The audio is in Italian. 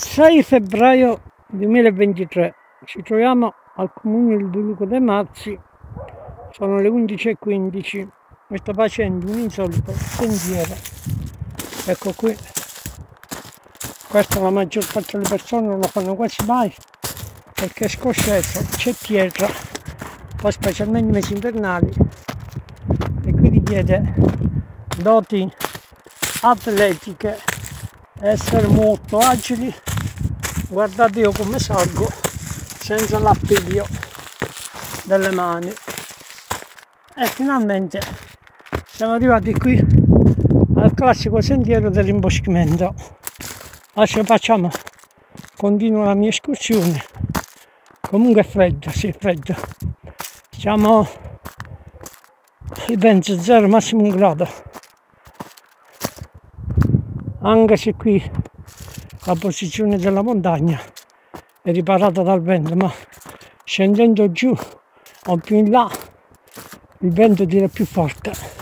6 febbraio 2023 ci troviamo al comune di Duluco dei Marzi sono le 11.15 mi sto facendo un insolito sentiero ecco qui. Questo la maggior parte delle persone non lo fanno quasi mai perché è scosceso c'è pietra poi specialmente nei mesi invernali. E qui richiede doti atletiche essere molto agili. Guardate io come salgo senza l'appiglio delle mani. E finalmente siamo arrivati qui al classico sentiero dell'imboschimento. Adesso facciamo continuo la mia escursione. Comunque è freddo sì è freddo. Siamo penso 0 massimo un grado anche se qui la posizione della montagna è riparata dal vento ma scendendo giù o più in là il vento dirà più forte